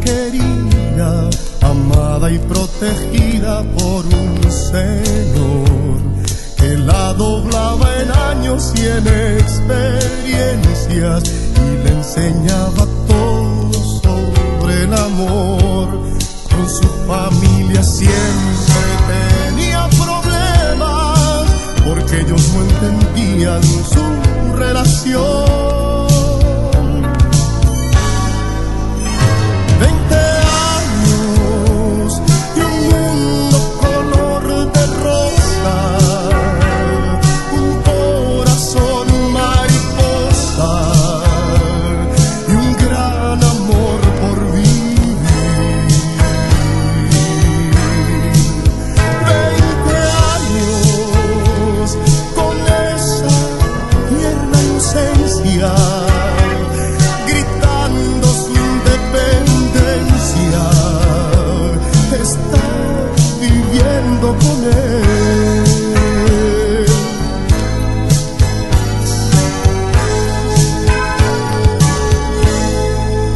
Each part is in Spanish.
querida, amada y protegida por un señor que la doblaba años y en experiencias y le enseñaba todo sobre el amor. Con su familia siempre tenía problemas porque ellos no entendían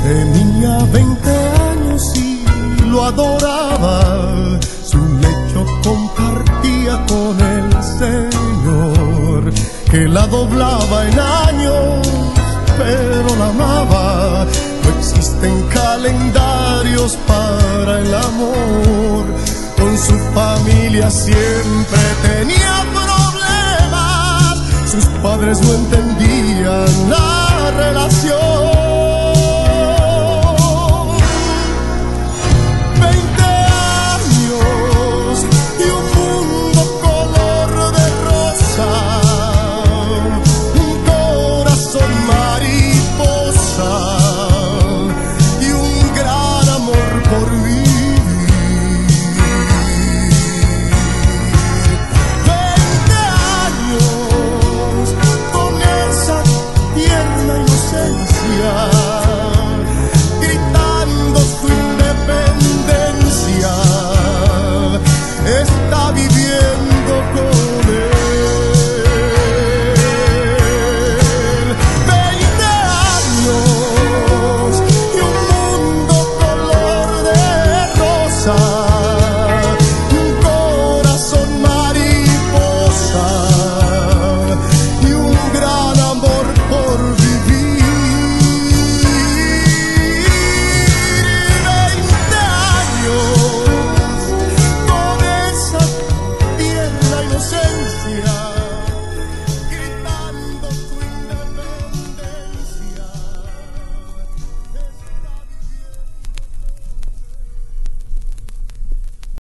Tenía 20 años y lo adoraba, su lecho compartía con el Señor, que la doblaba en años, pero la amaba. No existen calendarios para el amor, con siempre tenía problemas, sus padres no entendían relación. está viviendo con él. Veinte años y un mundo color de rosa